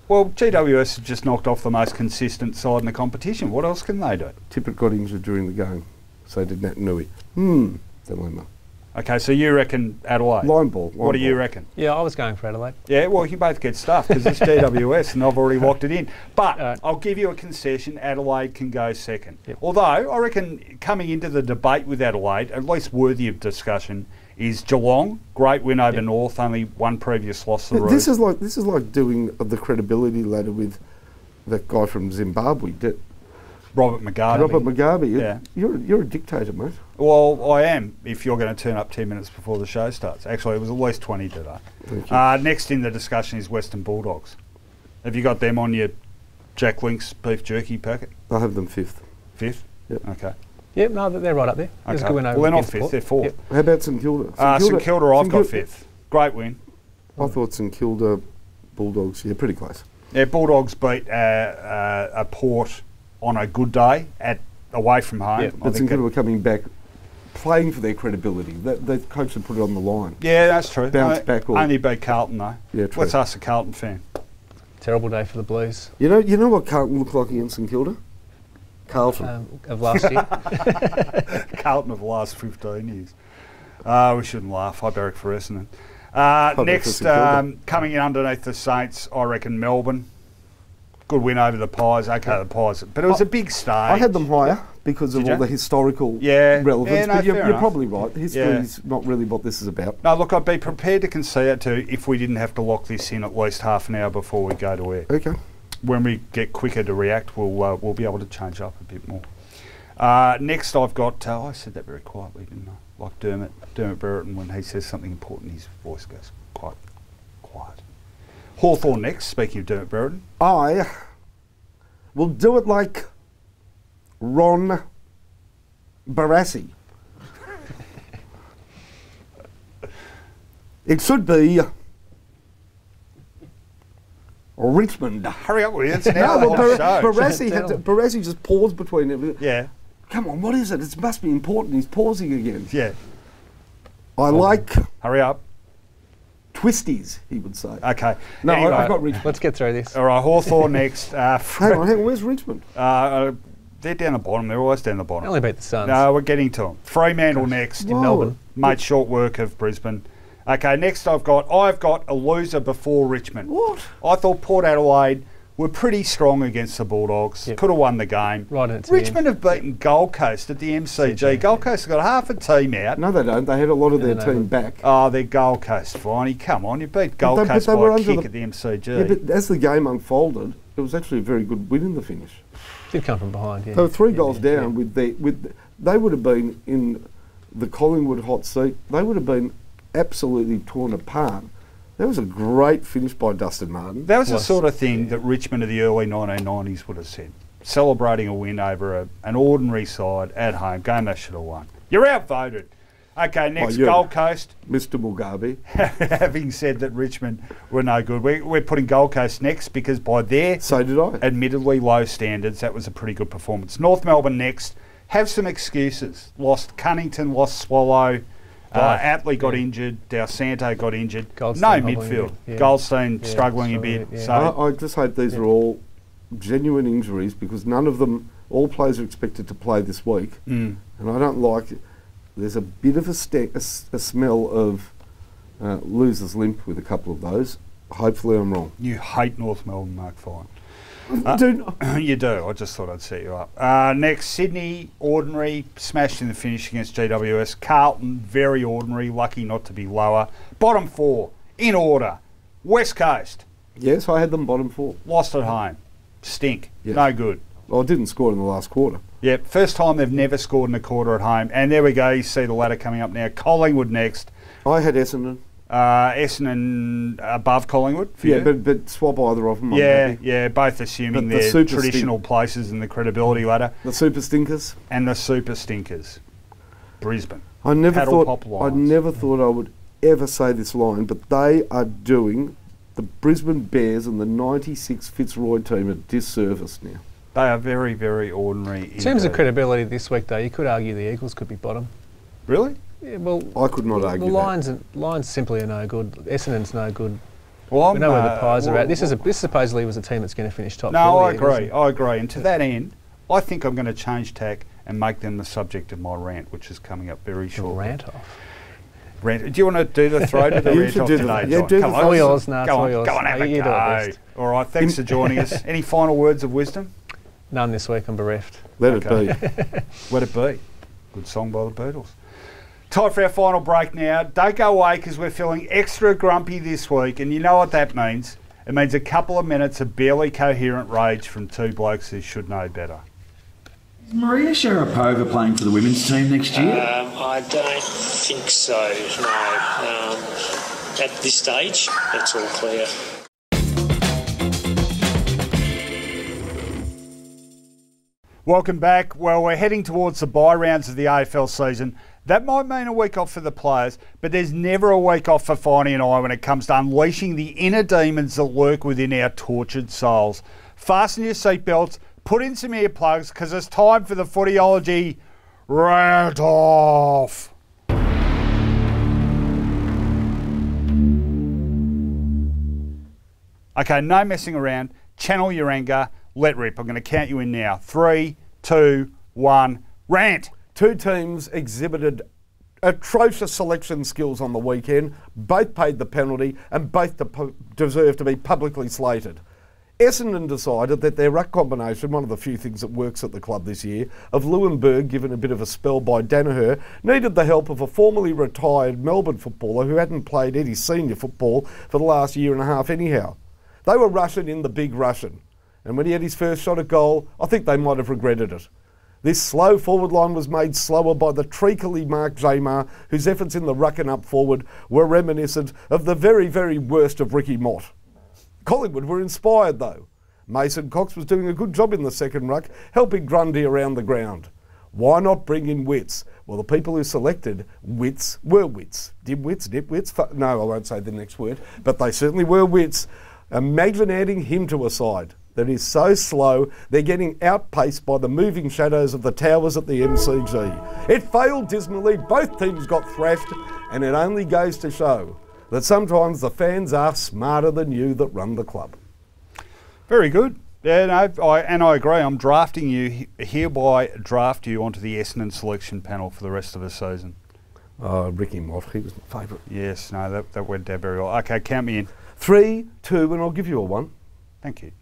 Well, GWS have just knocked off the most consistent side in the competition. What else can they do? Tippett got injured during the game, so did Naitanui. Hmm, dilemma. Okay, so you reckon Adelaide? Line ball. What line do you reckon? Yeah, I was going for Adelaide. Yeah, well, you both get stuff because it's GWS and I've already locked it in. But I'll give you a concession Adelaide can go second. Although, I reckon coming into the debate with Adelaide, at least worthy of discussion, is Geelong. Great win over North, only one previous loss to the This is like this is like doing the credibility ladder with that guy from Zimbabwe, that Robert Mugabe. Robert Mugabe. Yeah. You're you're a dictator, mate. Well, I am if you're going to turn up 10 minutes before the show starts. Actually, it was at least 20 today. Thank. Uh, next in the discussion is Western Bulldogs. Have you got them on your Jack Links beef jerky packet? I have them fifth. Fifth? Yep. Okay. Yep, no, they're right up there. Okay. Good win over well, they're not fifth, Port. they're fourth. Yep. How about St Kilda? Uh, St Kilda, I've St got fifth. Great win. I thought St Kilda Bulldogs. Yeah, pretty close. Yeah, Bulldogs beat uh, uh, a Port on a good day at away from home. Yeah, I but think St Kilda were coming back, playing for their credibility. That the coach had put it on the line. yeah, that's true. Bounce Uh, back or- Only beat Carlton though. Yeah, true. Let's ask a Carlton fan. Terrible day for the Blues You know, you know what Carlton looked like against St Kilda? Carlton. um, of last year. Carlton of the last 15 years. Uh, we shouldn't laugh. Hi, Barrack for Essendon. Uh, next, Barrack for St Kilda. um, coming in underneath the Saints, I reckon Melbourne. Good win over the Pies. Okay, the Pies. But it was a big stage. I had them higher because of Did all the historical Yeah. relevance. Yeah, no, but you're, you're probably right. History Yeah. is not really what this is about. No, look, I'd be prepared to concede it to if we didn't have to lock this in at least half an hour before we go to air. Okay. When we get quicker to react, we'll uh, we'll be able to change up a bit more. Uh, next, I've got. Uh, I said that very quietly, didn't I? Like Dermott Dermott Brereton, when he says something important, his voice goes quite quiet. Hawthorn next. Speaking of Dermott Brereton, I will do it like Ron Barassi. it should be Richmond. hurry up with it. It's an No, hour well, long Bar- show. Barassi, had to, Barassi just paused between it. Yeah, Come on, what is it? It must be important. He's pausing again. yeah. I like Hurry up. twisties, he would say. Okay. No, Anyway, I, I've got Richmond. Let's get through this. All right, Hawthorn next. Uh, Hang on, hang on, where's Richmond? uh, uh, they're down the bottom. They're always down the bottom. They only beat the Suns. No, we're getting to them. Fremantle next. In Melbourne. Made short work of Brisbane. Okay, next I've got I've got a loser before Richmond. What? I thought Port Adelaide were pretty strong against the Bulldogs. Yep. Could have won the game. Right into the Richmond have beaten Gold Coast at the MCG. Gold Coast have got half a team out. No, they don't. They had a lot of their no, team back. Oh, they're Gold Coast, Finey. Come on, you beat Gold they- Coast by a kick the- at the MCG. Yeah, but as the game unfolded, it was actually a very good win in the finish. Did come from behind, yeah. They were three Yeah, goals yeah, down with the with. They would have been in the Collingwood hot seat. They would have been absolutely torn apart. That was a great finish by Dustin Martin. That was the sort of thing that Richmond of the early 1990s would have said. Celebrating a win over a, an ordinary side at home, game they should have won. You're outvoted. Okay, next you. Gold Coast. Mr. Mugabe. Having said that Richmond were no good, we, we're putting Gold Coast next because by their So did I. admittedly low standards, that was a pretty good performance. North Melbourne next. Have some excuses. Lost Cunnington, lost Swallow. Uh, Right. Atley got Yeah. injured. Dal Santo got injured. Goldstein no midfield. bit, yeah. Goldstein Yeah, struggling a bit. a bit, yeah. So I, I just hope these are all genuine injuries because none of them, all players are expected to play this week. Mm. And I don't like it. There's a bit of a, a, a smell of uh, loser's limp with a couple of those. Hopefully I'm wrong. You hate North Melbourne, Mark Fine. Dude, you do. I just thought I'd set you up. Uh, next, Sydney, ordinary, smashed in the finish against GWS. Carlton, very ordinary, lucky not to be lower. Bottom four, in order. West Coast, Yes, I had them bottom four. Lost at home. Stink. Yes. No good. Well, I didn't score in the last quarter. Yep, first time they've never scored in a quarter at home. And there we go. You see the ladder coming up now. Collingwood next. I had Essendon. Uh, Essendon above Collingwood. For Yeah, you? but but swap either of them. Yeah, yeah, both assuming But the traditional places in the credibility ladder. The super stinkers. And the super stinkers. Brisbane. I never Paddle thought I never thought I would ever say this line, but they are doing the Brisbane Bears and the '96 Fitzroy team a disservice now. They are very, very ordinary. In terms of credibility this week, though, you could argue the Eagles could be bottom. Really? Yeah, well, I could not the argue that. Lions, and, Lions simply are no good. Essendon's no good. Well, we I'm, know where the uh, pies are at. This is a, this supposedly was a team that's going to finish top. No, four, I the Eagles. agree. I agree. And to that end, I think I'm going to change tack and make them the subject of my rant, which is coming up very shortly. rant off. Rant. Do you want to do the throw to the You rant should off do the- today, yeah, John? do Come throw. on. Yours, no, go on, yours. Go on, have No, a you do it go. best. All right, thanks for joining us. Any final words of wisdom? None this week. I'm bereft. Let it be. Let it be. Good song by the Beatles. Time for our final break now. Don't go away because we're feeling extra grumpy this week, and you know what that means. It means a couple of minutes of barely coherent rage from two blokes who should know better. Is Maria Sharapova playing for the women's team next year? Um, I don't think so, no. Um, at this stage, it's all clear. Welcome back. Well, we're heading towards the bye rounds of the AFL season. That might mean a week off for the players, but there's never a week off for Finey and I when it comes to unleashing the inner demons that lurk within our tortured souls. Fasten your seatbelts, put in some earplugs, because it's time for the footyology rant off. Okay, no messing around. Channel your anger. Let rip. I'm going to count you in now. Three, two, one. Rant. Two teams exhibited atrocious selection skills on the weekend. Both paid the penalty and both de- deserve to be publicly slated. Essendon decided that their ruck combination, one of the few things that works at the club this year, of Leuenberger given a bit of a spell by Daniher, needed the help of a formerly retired Melbourne footballer who hadn't played any senior football for the last year and a half anyhow. They were rushing in the big Russian. And when he had his first shot at goal, I think they might have regretted it. This slow forward line was made slower by the treacly Mark Jamar, whose efforts in the ruck and up forward were reminiscent of the very, very worst of Ricky Mott. Collingwood were inspired though. Mason Cox was doing a good job in the second ruck, helping Grundy around the ground. Why not bring in Witts? Well, the people who selected Witts were wits. Dimwits, nitwits, fu- no, I won't say the next word, but they certainly were wits. Imagine adding him to a side that is so slow they're getting outpaced by the moving shadows of the towers at the MCG. It failed dismally, both teams got thrashed, and it only goes to show that sometimes the fans are smarter than you that run the club. Very good. Yeah, no, I, and I agree. I'm drafting you, hereby draft you onto the Essendon selection panel for the rest of the season. Oh, Ricky Mott, he was my favourite. Yes, no, that, that went down very well. Okay, count me in. Three, two, and I'll give you a one. Thank you.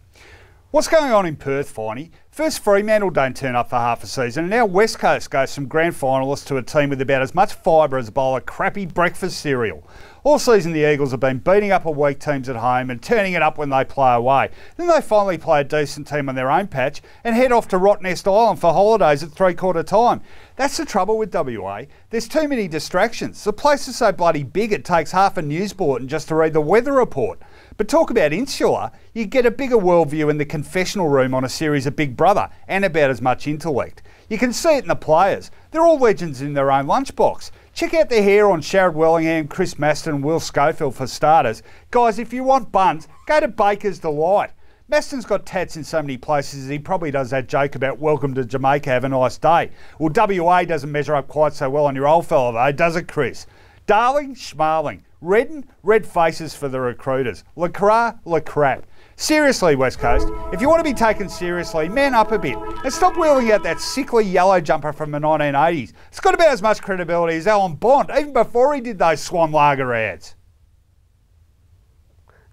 What's going on in Perth, Finey? First, Fremantle don't turn up for half a season, and now West Coast goes from grand finalists to a team with about as much fibre as a bowl of crappy breakfast cereal. All season, the Eagles have been beating up a weak teams at home and turning it up when they play away. Then they finally play a decent team on their own patch and head off to Rottnest Island for holidays at three quarter time. That's the trouble with WA. There's too many distractions. The place is so bloody big it takes half a news bulletin just to read the weather report. But talk about insular, you get a bigger worldview in the confessional room on a series of Big Brother and about as much intellect. You can see it in the players. They're all legends in their own lunchbox. Check out the hair on Sharrod Wellingham, Chris Masten, and Will Schofield for starters. Guys, if you want buns, go to Baker's Delight. Masten's got tats in so many places he probably does that joke about welcome to Jamaica, have a nice day. Well, WA doesn't measure up quite so well on your old fella though, does it, Chris? Darling, schmarling. Redden, red faces for the recruiters. LeCras, lacrap. Seriously, West Coast, if you want to be taken seriously, man up a bit and stop wheeling out that sickly yellow jumper from the 1980s. It's got about as much credibility as Alan Bond, even before he did those Swan Lager ads.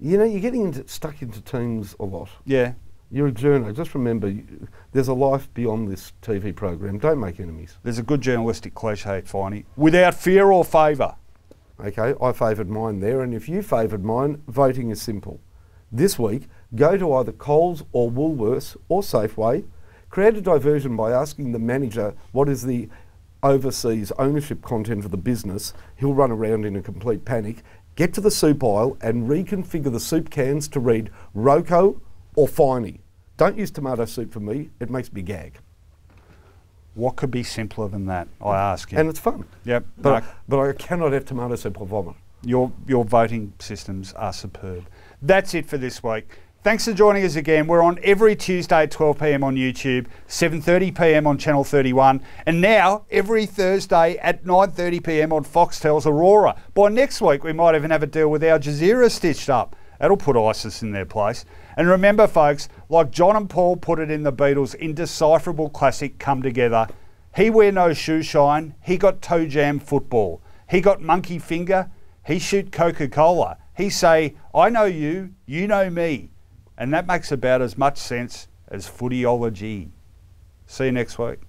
You know, you're getting into, stuck into teams a lot. Yeah. You're a journo. Just remember, you, there's a life beyond this TV program. Don't make enemies. There's a good journalistic cliche, Finey. Without fear or favour. Okay, I favoured mine there, and if you favoured mine, voting is simple. This week, go to either Coles or Woolworths or Safeway, create a diversion by asking the manager what is the overseas ownership content of the business. He'll run around in a complete panic. Get to the soup aisle and reconfigure the soup cans to read Roco or Finey. Don't use tomato soup for me, it makes me gag. What could be simpler than that? I ask you. And it's fun. Yep. But, no, but I cannot have tomatoes or vomit. your your voting systems are superb. That's it for this week. Thanks for joining us again. We're on every Tuesday at 12 p.m. on YouTube, 7:30 p.m. on Channel 31, and now every Thursday at 9:30 p.m. on Foxtel's Aurora. By next week, we might even have a deal with Al Jazeera stitched up. That'll put ISIS in their place. And remember, folks, like John and Paul put it in the Beatles' indecipherable classic "Come Together." He wear no shoe shine. He got toe jam football. He got monkey finger. He shoot Coca Cola. He say, I know you, you know me. And that makes about as much sense as footyology. See you next week.